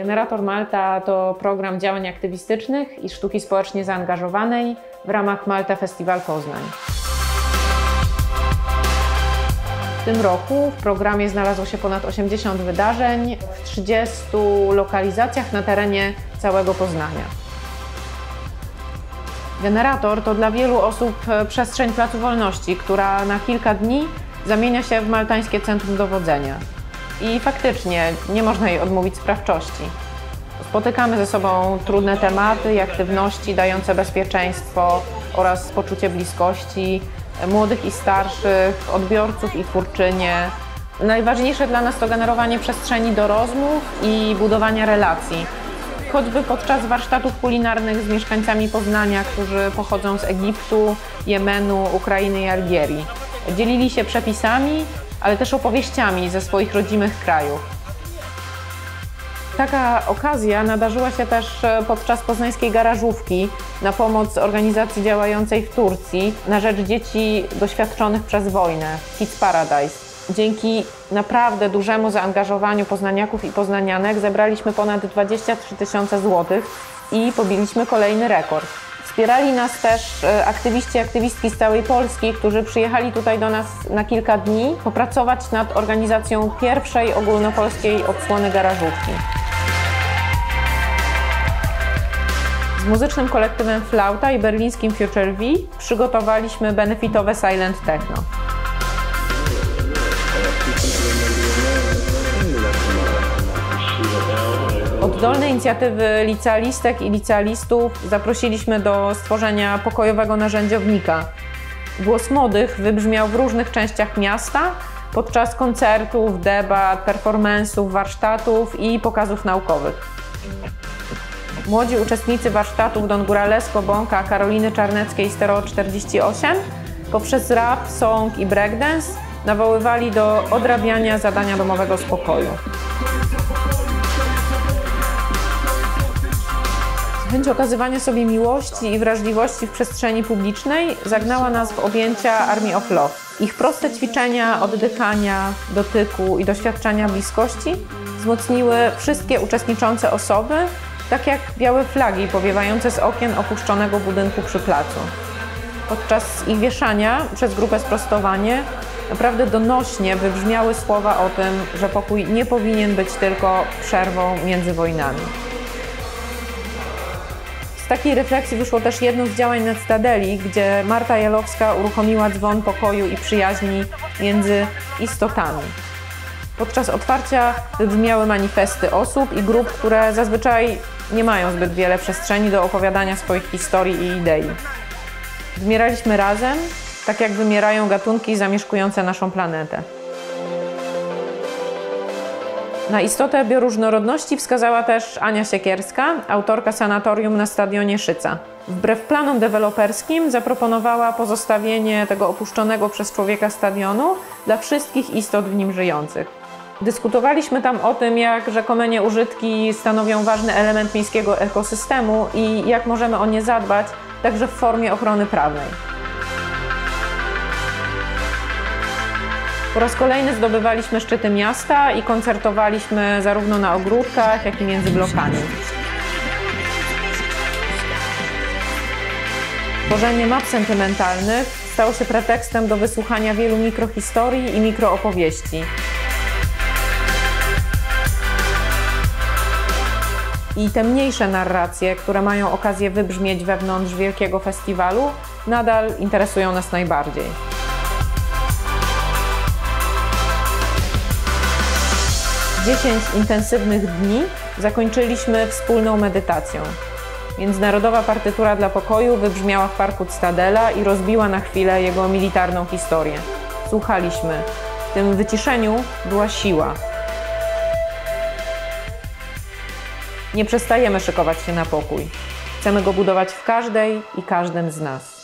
Generator Malta to program działań aktywistycznych i sztuki społecznie zaangażowanej w ramach Malta Festival Poznań. W tym roku w programie znalazło się ponad 80 wydarzeń w 30 lokalizacjach na terenie całego Poznania. Generator to dla wielu osób przestrzeń Placu Wolności, która na kilka dni zamienia się w maltańskie centrum dowodzenia. I faktycznie nie można jej odmówić sprawczości. Spotykamy ze sobą trudne tematy i aktywności dające bezpieczeństwo oraz poczucie bliskości młodych i starszych, odbiorców i twórczynie. Najważniejsze dla nas to generowanie przestrzeni do rozmów i budowania relacji. Choćby podczas warsztatów kulinarnych z mieszkańcami Poznania, którzy pochodzą z Egiptu, Jemenu, Ukrainy i Algierii. Dzielili się przepisami, ale też opowieściami ze swoich rodzimych krajów. Taka okazja nadarzyła się też e, podczas poznańskiej garażówki na pomoc organizacji działającej w Turcji na rzecz dzieci doświadczonych przez wojnę, Kids Paradise. Dzięki naprawdę dużemu zaangażowaniu poznaniaków i poznanianek zebraliśmy ponad 23 tysiące złotych i pobiliśmy kolejny rekord. Wspierali nas też e, aktywiści aktywistki z całej Polski, którzy przyjechali tutaj do nas na kilka dni popracować nad organizacją pierwszej ogólnopolskiej odsłony garażówki. Z muzycznym kolektywem Flauta i berlińskim Future V przygotowaliśmy benefitowe Silent Techno. Oddolne inicjatywy licealistek i licealistów zaprosiliśmy do stworzenia pokojowego narzędziownika. Głos młodych wybrzmiał w różnych częściach miasta podczas koncertów, debat, performance'ów, warsztatów i pokazów naukowych. Młodzi uczestnicy warsztatów Don Guralesco, Bąka, Karoliny Czarneckiej Stereo 48 poprzez rap, song i breakdance nawoływali do odrabiania zadania domowego spokoju. Chęć okazywania sobie miłości i wrażliwości w przestrzeni publicznej zagnała nas w objęcia Army of Love. Ich proste ćwiczenia oddychania, dotyku i doświadczenia bliskości wzmocniły wszystkie uczestniczące osoby tak jak białe flagi powiewające z okien opuszczonego budynku przy placu. Podczas ich wieszania przez grupę sprostowanie naprawdę donośnie wybrzmiały słowa o tym, że pokój nie powinien być tylko przerwą między wojnami. Takiej refleksji wyszło też jedno z działań na Stadeli, gdzie Marta Jalowska uruchomiła dzwon pokoju i przyjaźni między istotami. Podczas otwarcia wybrzmiały manifesty osób i grup, które zazwyczaj nie mają zbyt wiele przestrzeni do opowiadania swoich historii i idei. Wymieraliśmy razem, tak jak wymierają gatunki zamieszkujące naszą planetę. Na istotę bioróżnorodności wskazała też Ania Siekierska, autorka sanatorium na stadionie Szyca. Wbrew planom deweloperskim zaproponowała pozostawienie tego opuszczonego przez człowieka stadionu dla wszystkich istot w nim żyjących. Dyskutowaliśmy tam o tym, jak rzekome nieużytki stanowią ważny element miejskiego ekosystemu i jak możemy o nie zadbać, także w formie ochrony prawnej. Po raz kolejny zdobywaliśmy szczyty miasta i koncertowaliśmy zarówno na ogródkach, jak i między blokami. Tworzenie map sentymentalnych stało się pretekstem do wysłuchania wielu mikrohistorii i mikroopowieści. I te mniejsze narracje, które mają okazję wybrzmieć wewnątrz wielkiego festiwalu, nadal interesują nas najbardziej. Dziesięć intensywnych dni zakończyliśmy wspólną medytacją. Międzynarodowa partytura dla pokoju wybrzmiała w parku Stadela i rozbiła na chwilę jego militarną historię. Słuchaliśmy. W tym wyciszeniu była siła, Nie przestajemy szykować się na pokój. Chcemy go budować w każdej i każdym z nas.